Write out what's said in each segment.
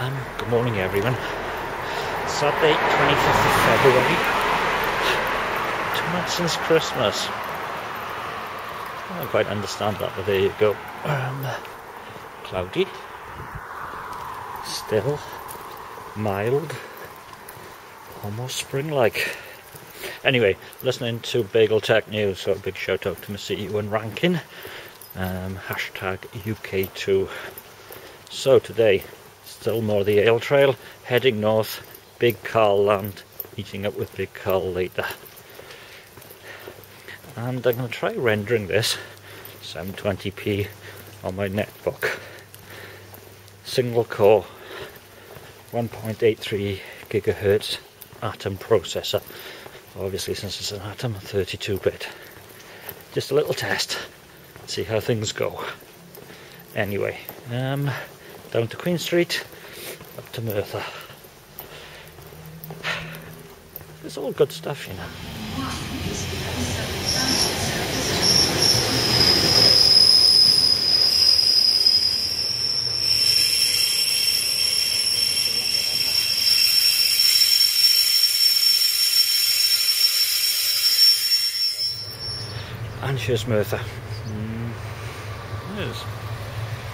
Um, good morning everyone. Saturday, 25th of February. Two months since Christmas. I don't quite understand that, but there you go. Um, cloudy. Still. Mild. Almost spring-like. Anyway, listening to Bagel Tech News, so a big shout out to CEO and Rankin. Um, hashtag UK2. So today, still more the Ale Trail, heading north, Big Carl Land, meeting up with Big Carl later. And I'm going to try rendering this 720p on my netbook. Single core, 1.83 gigahertz Atom processor. Obviously, since it's an Atom, 32 bit. Just a little test, see how things go. Anyway, um, down to Queen Street, up to Merthyr. It's all good stuff, you know. And here's Merthyr. Mm, there's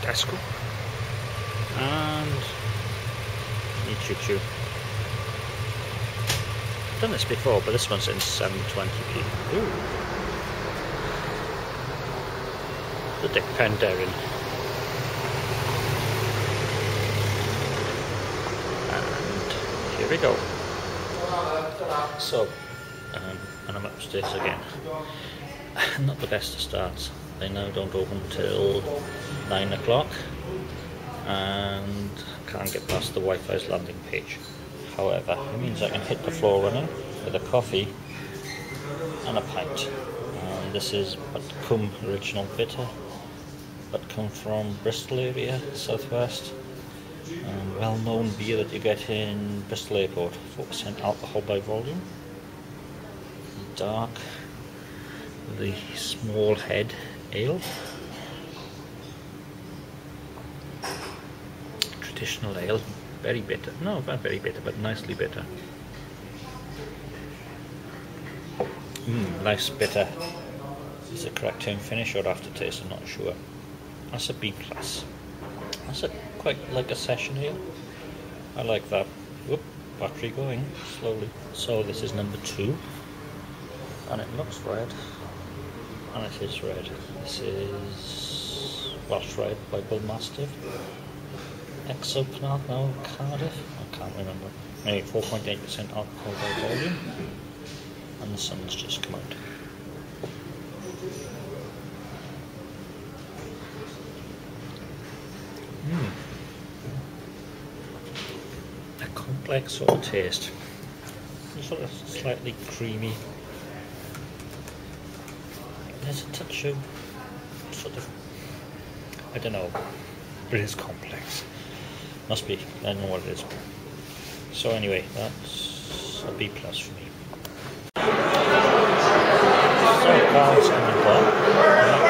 Tesco and Choo Done this before, but this one's in 720p. Ooh. The Dic Penderyn. And here we go. So, um, and I'm upstairs again. Not the best of starts. They now don't open till 9 o'clock and can't get past the Wi-Fi's landing page. However, it means I can hit the floor running with a coffee and a pint. This is Butcombe Original Bitter, come from Bristol area, southwest. Um, well-known beer that you get in Bristol Airport, 4% alcohol by volume. Dark, the small head ale. Traditional ale. Very bitter. No, not very bitter, but nicely bitter. Mmm, nice bitter. Is the correct term finish or aftertaste? I'm not sure. That's a B plus. That's a quite like a session ale. I like that. Whoop, battery going slowly. So this is number two. And it looks red. And it is red. This is Welsh Red by Bullmastiff. Exoplanat now Cardiff? I can't remember. Maybe 4.8% alcohol by volume. And the sun's just come out. Mm. A complex sort of taste. Sort of slightly creamy. There's a touch of sort of I don't know. but It is complex. Must be. I don't know what it is. So anyway, that's a B plus for me. So.